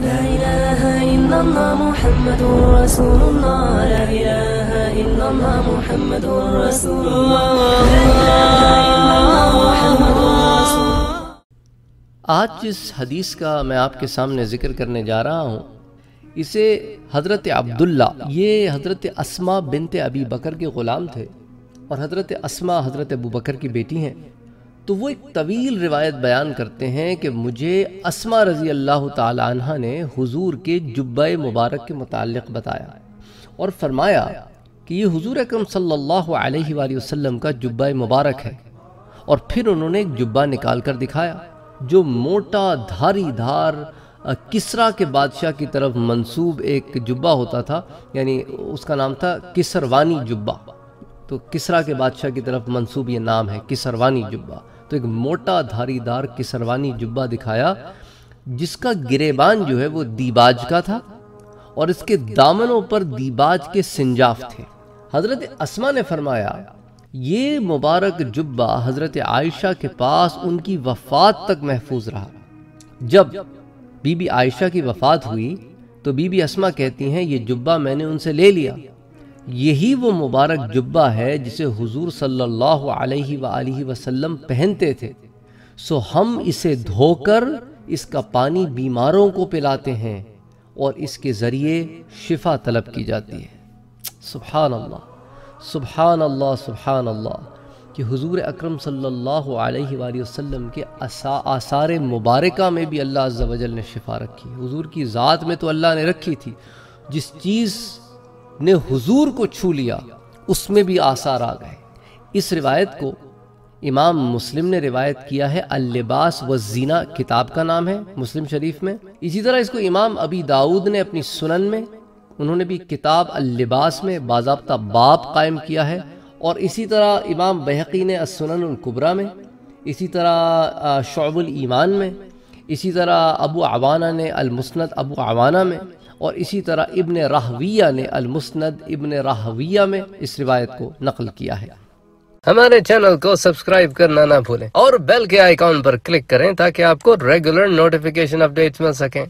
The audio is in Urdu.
لا إله إلا الله محمد رسول الله. لا إله إلا الله محمد رسول الله. لا إله إلا الله محمد رسول آج جس حدیث کا میں آپ کے سامنے ذکر کرنے جا رہا ہوں، اسے حضرت عبداللہ، یہ حضرت اسما بنت ابی بکر کے غلام تھے اور حضرت اسما حضرت ابو بکر کی بیٹی ہیں۔ تو وہ ایک طویل روایت بیان کرتے ہیں کہ مجھے اسما رضی اللہ تعالی عنہ نے حضور کے جبہ مبارک کے متعلق بتایا اور فرمایا کہ یہ حضور اکرم صلی اللہ علیہ وآلہ وسلم کا جبہ مبارک ہے اور پھر انہوں نے ایک جبہ نکال کر دکھایا جو موٹا دھاری دھار کسرا کے بادشاہ کی طرف منصوب ایک جبہ ہوتا تھا یعنی اس کا نام تھا کسروانی جبہ۔ تو کسرا کے بادشاہ کی طرف منصوب یہ نام ہے کسروانی جبہ۔ تو ایک موٹا دھاری دار کسروانی جبہ دکھایا، جس کا گریبان جو ہے وہ دیباج کا تھا اور اس کے دامنوں پر دیباج کے سنجاف تھے۔ حضرت اسما نے فرمایا، یہ مبارک جبہ حضرت عائشہ کے پاس ان کی وفات تک محفوظ رہا۔ جب بی بی عائشہ کی وفات ہوئی تو بی بی اسما کہتی ہیں، یہ جبہ میں نے ان سے لے لیا۔ یہی وہ مبارک جبہ ہے جسے حضور صلی اللہ علیہ وآلہ وسلم پہنتے تھے۔ سو ہم اسے دھو کر اس کا پانی بیماروں کو پلاتے ہیں اور اس کے ذریعے شفا طلب کی جاتی ہے۔ سبحان اللہ سبحان اللہ سبحان اللہ کہ حضور اکرم صلی اللہ علیہ وآلہ وسلم کے آثار مبارکہ میں بھی اللہ عز و جل نے شفا رکھی۔ حضور کی ذات میں تو اللہ نے رکھی تھی۔ جس چیز نے حضور کو چھو لیا، اس میں بھی آثار آ گئے۔ اس روایت کو امام مسلم نے روایت کیا ہے، اللباس و زینہ کتاب کا نام ہے مسلم شریف میں۔ اسی طرح اس کو امام ابی داود نے اپنی سنن میں، انہوں نے بھی کتاب اللباس میں باضابطہ باب قائم کیا ہے۔ اور اسی طرح امام بحقی نے السنن القبرہ میں، اسی طرح شعب الایمان میں، اسی طرح ابو عوانہ نے المسند ابو عوانہ میں۔ اور اسی طرح ابن راہویہ نے المسند ابن راہویہ میں اس روایت کو نقل کیا ہے۔ ہمارے چینل کو سبسکرائب کرنا نہ بھولیں اور بیل کے آئیکن پر کلک کریں تاکہ آپ کو ریگولر نوٹیفیکیشن اپڈیٹس مل سکیں۔